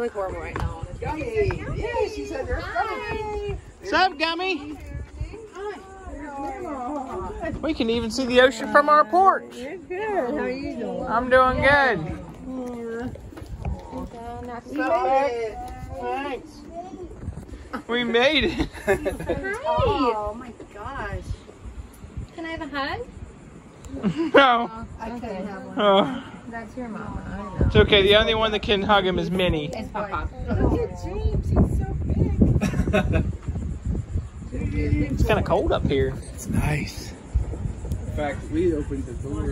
look horrible right now. Gummy. Yeah, she said there's Gummy. What's up, Gummy? We can even see the ocean from our porch. Good. How are you doing? I'm doing good. Thanks. We made it. Oh my gosh. Can I have a hug? no. I can't have one. Oh, That's your mama. I know. it's okay. The only one that can hug him is Minnie. It's Papa. Look at James. He's so big. It's kind of cold up here. It's nice. In fact, we opened the door.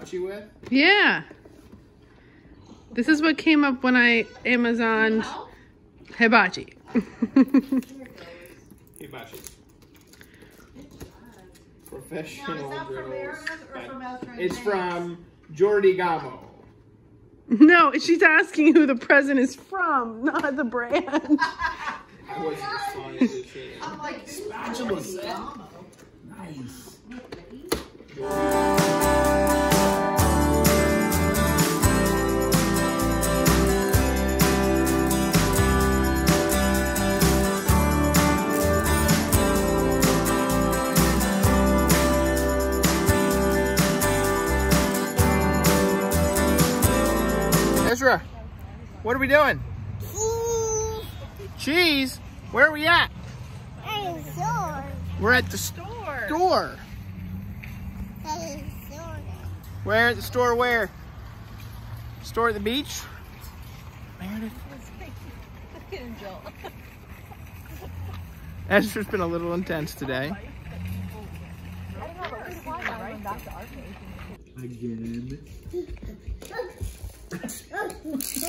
My hibachi with? Yeah. This is what came up when I Amazoned hibachi. Hibachi. Professional griddles. It's from Jordi Gamo. no, she's asking who the present is from, not the brand. I wasn't responding to she. Spatula set. Nice. What are we doing? Cheese? Cheese? Where are we at? At the store. We're at the store. Store. Where at the store? Where? Store at the beach? Meredith. Ezra's been a little intense today. Again.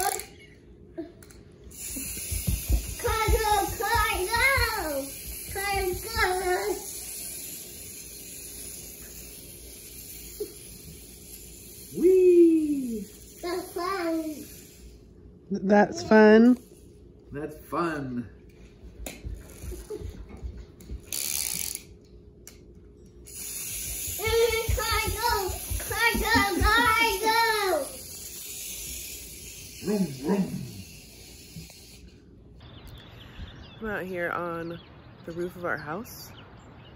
Whee! That's fun. That's fun. Vroom, vroom. I'm out here on the roof of our house.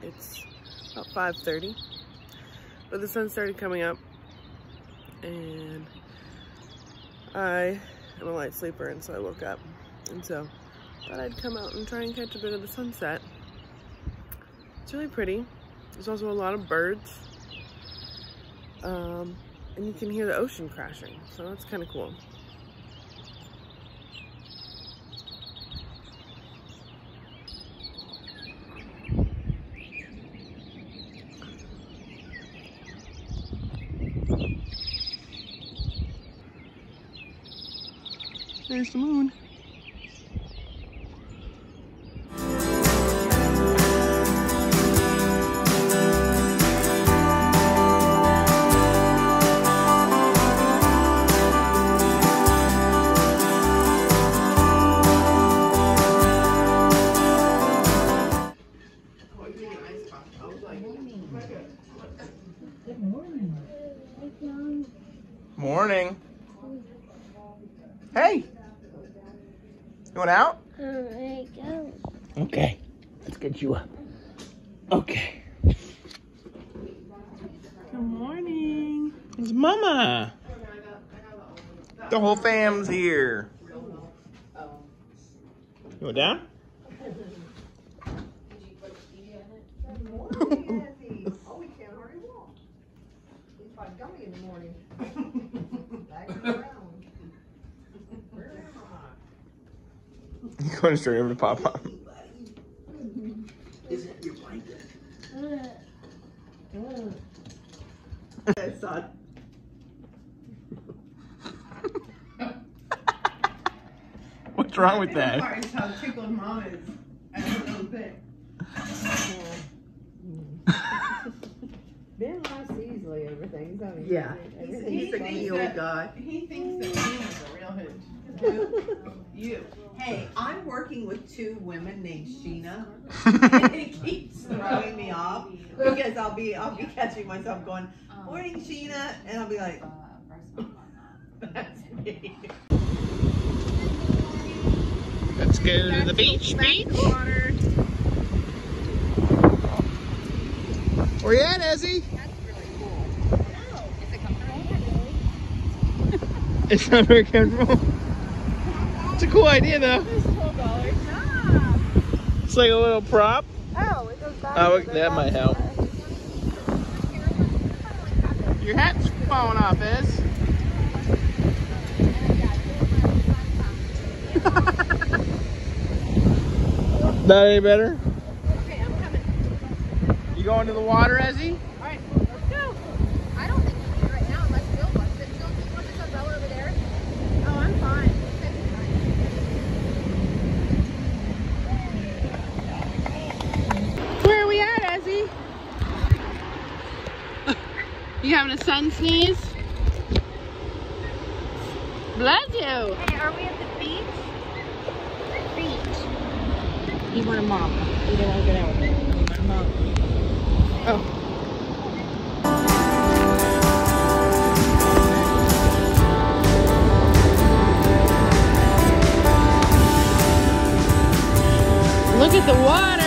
It's about 5.30, but the sun started coming up and I am a light sleeper and so I woke up and so thought I'd come out and try and catch a bit of the sunset. It's really pretty. There's also a lot of birds. Um, and you can hear the ocean crashing, so that's kind of cool. There's the moon. Want out? Okay. Let's get you up. Okay. Good morning. It's Mama. The whole fam's here. You want down? Oh, we can't hardly walk. He's like Gummy in the morning. Back around. Where am I? You're going straight over to Papa. Isn't it your blanket? Yes, son. What's wrong with that? Part how tickled mom is. I don't think. Ben laughs easily over things. I mean, Yeah. everything's He's a funny. good old guy. He thinks that he is a real hoot. You. Hey, I'm working with two women named Sheena, and it keeps throwing me off because I'll be I'll be catching myself going, "Morning, Sheena," and I'll be like, uh, "That's me." Let's go to the beach, beach. Where you at, Ezzy? That's really cool. Is it comfortable? It's not very comfortable. It's a cool idea, though. It's like a little prop. Oh, it goes back. Oh, that might help. Your hat's falling off, Ez. that any better? Okay, I'm coming. You going to the water, Ezzy? Alright, let's go. I don't think we should right now unless Bill wants it. Bill, do you want this umbrella over there? Oh, I'm fine. Okay, fine. Where are we at, Ezzy? you having a sun sneeze? Bless you. Hey, are we at the beach? Beach. You want a mom. You don't want to get out. You want a mom. Oh. Look at the water.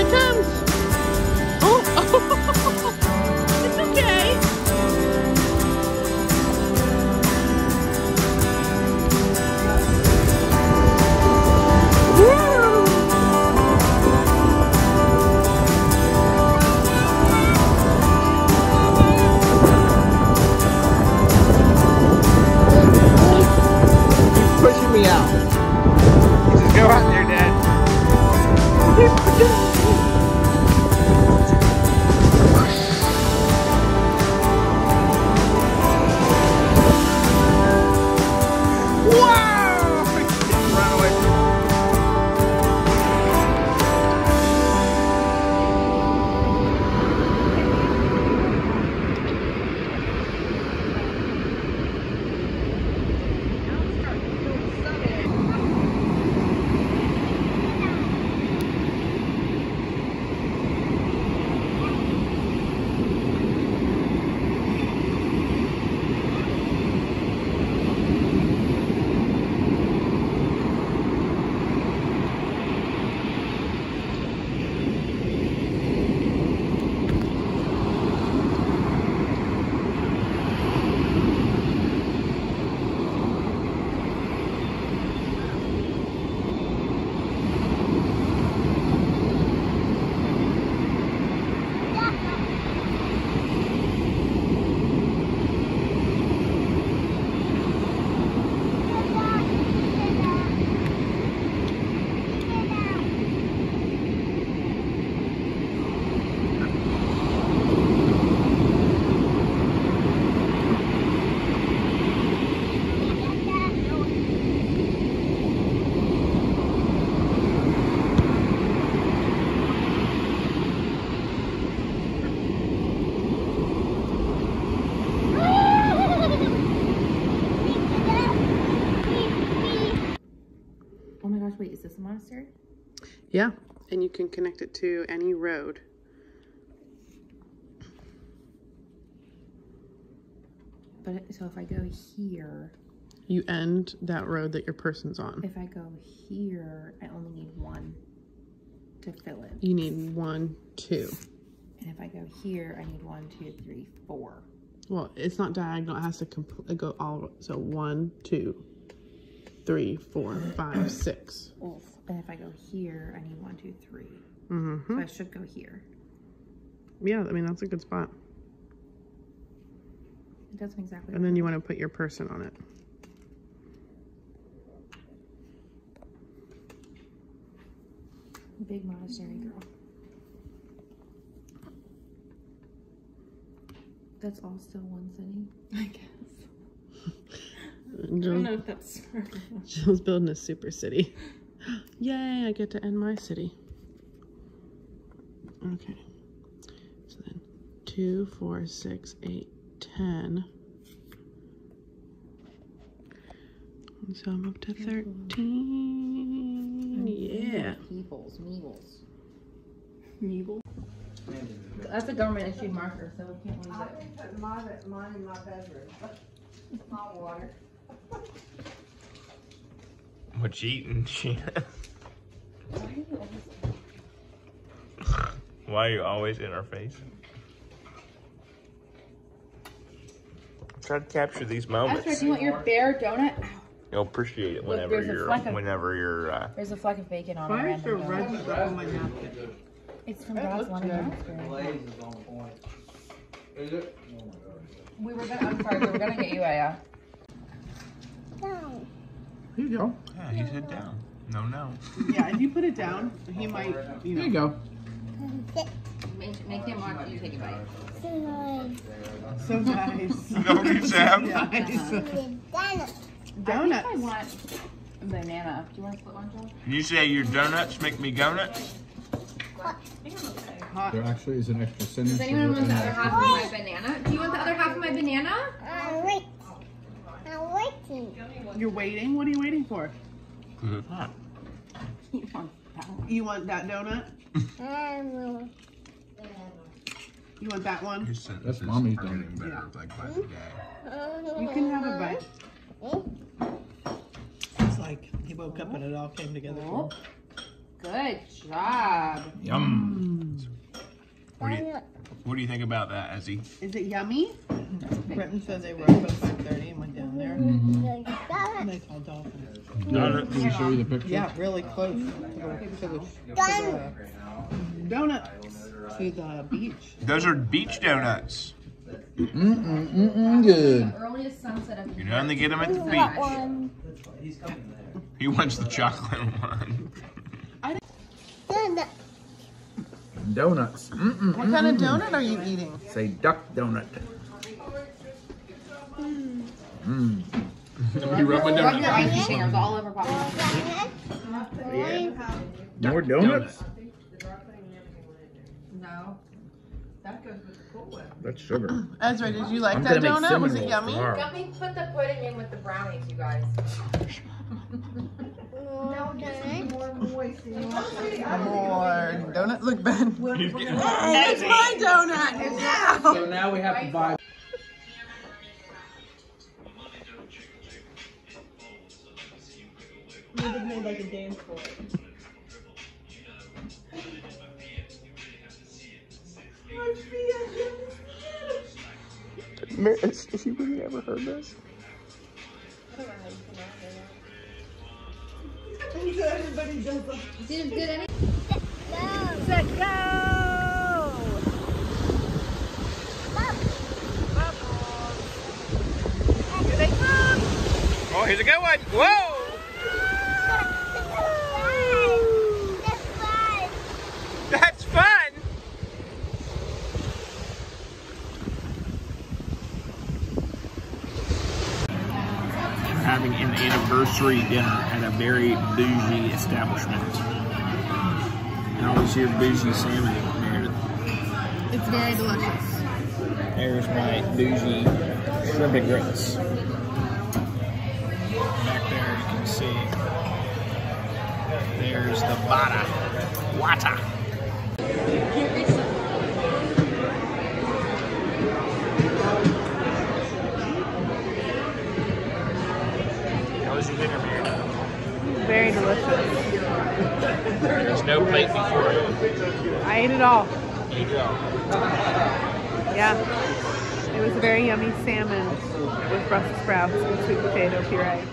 Here it comes. Oh, it's okay. Woo! He's pushing me out. He says, go out there, Dad. Monastery? Yeah, and you can connect it to any road. But so if I go here, You end that road that your person's on. if I go here, I only need one to fill it. You need one, two. And if I go here, I need one, two, three, four. Well, it's not diagonal. It has to compl- go all. So one, two, three, four, five, six. Well, and if I go here, I need one, two, three. Mm-hmm. So I should go here. Yeah, I mean that's a good spot. It doesn't exactly. And then you want to put your person on it. Big monastery girl. That's all still one city, I guess. I don't know if that's. Jill's building a super city. Yay! I get to end my city. Okay. So then, two, four, six, eight, ten. And so I'm up to thirteen. Yeah. Peoples, meeples. Meeples? That's a government issued marker, so we can't use I've it. been putting mine, mine in my bedroom. Hot water. What you eating? Why are you always in our face? Try to capture these moments. Esther, do you want your bear donut? You'll appreciate it whenever there's a you're of- whenever you're uh, There's a fleck of bacon on Why it. is there red stuff on my napkin? It's from That God's looks London good. Monastery. Is it? We were gonna, I'm sorry, we were gonna get you a, uh, Here you go. Yeah, he said down. No, no. Yeah, if you put it down, he might. You There you go. make, make him watch you take a bite. So nice. Don't you, Sam? nice. I uh-huh. Donuts. want a banana. Do you want to split one, Joe? You say your donuts make me donuts? Hot. There actually is an extra sentence. Does anyone want the other half of my banana? Do you want the other half of my banana? I'm wait. I'm waiting. You're waiting. What are you waiting for? Cause it's hot. You want that? You want that donut? You want that one? His sentences That's mommy's are getting donut. better, like by the day. You can have a bite. It's like he woke up and it all came together. for. Good job. Yum. What do you What do you think about that, Ezzy? Is it yummy? Brenton said they were up at 5:30 and went down there. And they. Donuts. Show you the picture? Yeah, really close to the, to the, to the donuts to the beach. Those are beach donuts. Mm-mm, mm-mm, good. Earliest sunset of the You only get them at the beach. He wants the chocolate one. Donut. Donuts. Mm-mm, What kind of donut are you eating? Say duck donut. Mm. You rub my Rub your icy fingers all over Papa. More donuts? No. That goes with the Cool Whip. That's sugar. Ezra, did you like I'm that gonna donut? Was it rolls yummy? tomorrow. Let me put the pudding in with the brownies, you guys. No donut. More moist. and more- More donut. Look, Ben. He's getting It's my donut. Now. So now we have to buy. Has he really ever heard this? Did good any? Set go. Here they come. Oh, here's a good one. Whoa! That's fun. That's fun. We're having an anniversary dinner at a very bougie establishment. I always hear bougie salmon Meredith. It's very delicious. There's my bougie shrimp and grits. Back there you can see. There's the bata. Wata. I ate it all. Yeah. It was a very yummy salmon with Brussels sprouts and sweet potato puree.